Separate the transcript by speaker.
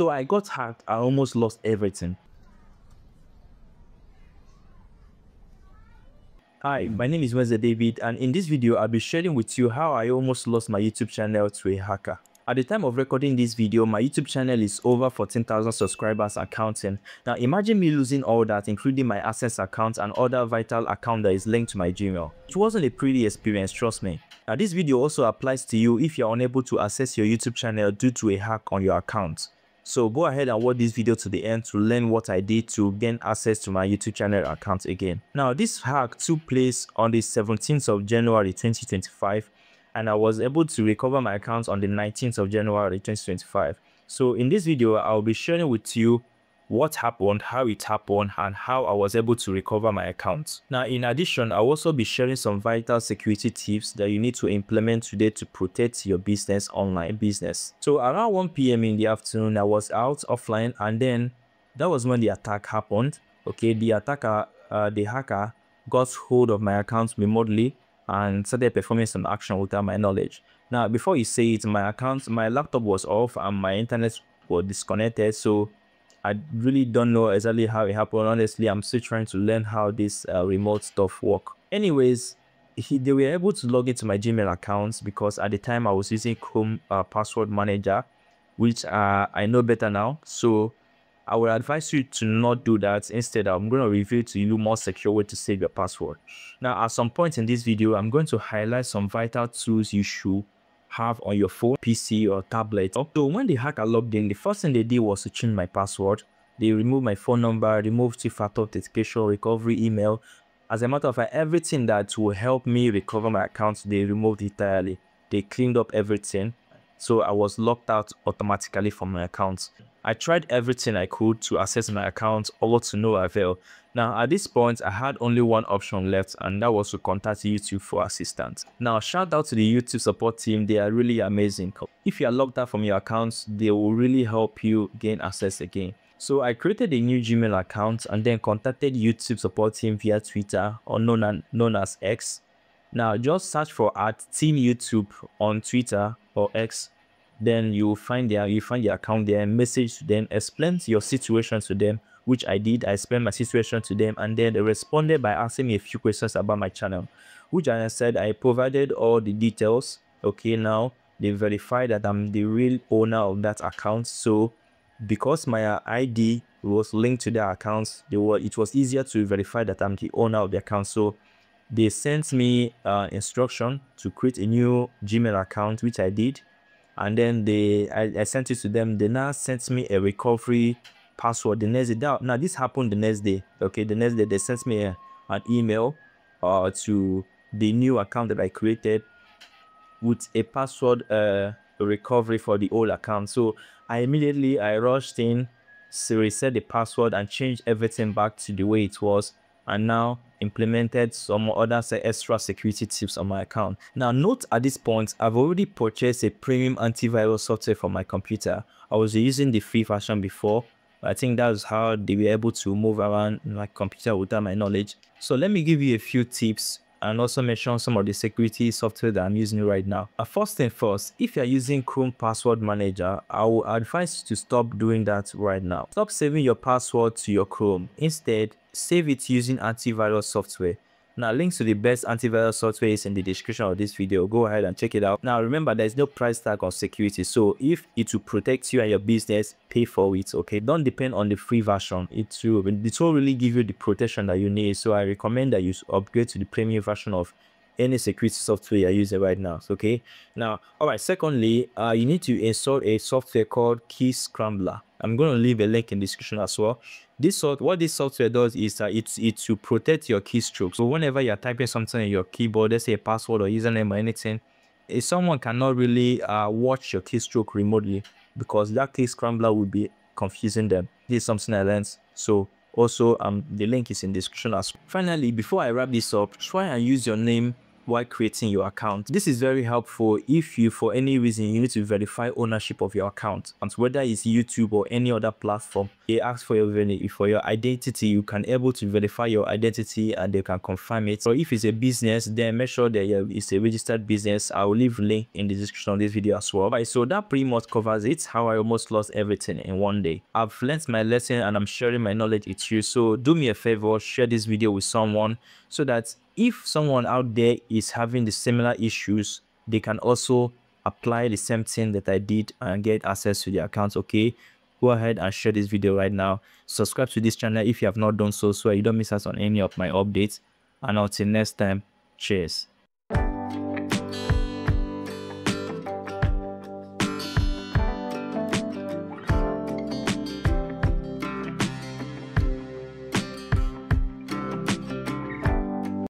Speaker 1: So I got hacked, I almost lost everything. Hi, hmm. my name is Nwaeze David and in this video I'll be sharing with you how I almost lost my YouTube channel to a hacker. At the time of recording this video, my YouTube channel is over 14,000 subscribers and counting. Now imagine me losing all that including my Access account and other vital account that is linked to my Gmail. It wasn't a pretty experience, trust me. Now this video also applies to you if you're unable to access your YouTube channel due to a hack on your account. So go ahead and watch this video to the end to learn what I did to gain access to my YouTube channel account again. Now this hack took place on the 17th of January 2025 and I was able to recover my account on the 19th of January 2025. So in this video, I'll be sharing with you what happened, how it happened, and how I was able to recover my account. Now, in addition, I'll also be sharing some vital security tips that you need to implement today to protect your business, online business. So around 1 p.m. in the afternoon, I was out offline and then that was when the attack happened. Okay, the attacker, uh, the hacker got hold of my account remotely and started performing some action without my knowledge. Now, before you say it, my account, my laptop was off and my internet was disconnected. So I really don't know exactly how it happened. Honestly, I'm still trying to learn how this uh, remote stuff work. Anyways, he, they were able to log into my Gmail accounts because at the time I was using Chrome uh, password manager, which uh, I know better now. So I would advise you to not do that. Instead, I'm going to reveal to you more secure way to save your password. Now, at some point in this video, I'm going to highlight some vital tools you should have on your phone, PC, or tablet. So when the hacker logged in, the first thing they did was to change my password. They removed my phone number, removed two-factor authentication, recovery email. As a matter of fact, everything that will help me recover my account, they removed entirely. They cleaned up everything. So I was locked out automatically from my account. I tried everything I could to access my account, all to no avail. Now, at this point, I had only one option left, and that was to contact YouTube for assistance. Now, shout out to the YouTube support team, they are really amazing. If you are locked out from your accounts, they will really help you gain access again. So I created a new Gmail account and then contacted YouTube support team via Twitter or known known as X. Now just search for at Team YouTube on Twitter or X then you find their you find their account there message to them explain your situation to them which i did. I explained my situation to them and then they responded by asking me a few questions about my channel which i said i provided all the details. Okay now they verified that i'm the real owner of that account. So because my id was linked to their accounts they were it was easier to verify that i'm the owner of the account. So they sent me uh, instruction to create a new gmail account which i did and then they I, I, sent it to them. They now sent me a recovery password. The next day now this happened the next day okay? The next day they sent me a, an email uh to the new account that i created with a password uh recovery for the old account. So i immediately i rushed in reset the password and changed everything back to the way it was and now implemented some other extra security tips on my account. Now note at this point, I've already purchased a premium antivirus software for my computer. I was using the free version before. I think that's how they were able to move around my computer without my knowledge. So let me give you a few tips and also mention some of the security software that I'm using right now. Uh, first thing first, if you're using Chrome Password Manager, I would advise you to stop doing that right now. Stop saving your password to your Chrome. Instead, save it using antivirus software. Now, links to the best antivirus software is in the description of this video. Go ahead and check it out. Now, remember, there's no price tag on security. So, if it will protect you and your business, pay for it, okay? Don't depend on the free version. It will, it will really give you the protection that you need. So, I recommend that you upgrade to the premium version of any security software you're using right now okay? Now all right secondly uh, you need to install a software called KeyScrambler. I'm going to leave a link in the description as well. This sort what this software does is uh, it's it to protect your keystrokes. So whenever you're typing something in your keyboard let's say a password or username or anything if someone cannot really uh, watch your keystroke remotely because that KeyScrambler will be confusing them. This is something i learned. So also um the link is in the description as well. finally before i wrap this up try and use your name while creating your account. This is very helpful if you for any reason you need to verify ownership of your account and whether it's YouTube or any other platform they ask for your for your identity you can able to verify your identity and they can confirm it. So if it's a business then make sure that it's a registered business. I will leave link in the description of this video as well. So that pretty much covers it how I almost lost everything in one day. I've learned my lesson and I'm sharing my knowledge with you. So do me a favor share this video with someone so that if someone out there is having the similar issues, they can also apply the same thing that I did and get access to the account. Okay, go ahead and share this video right now. Subscribe to this channel if you have not done so so you don't miss out on any of my updates. And until next time, cheers.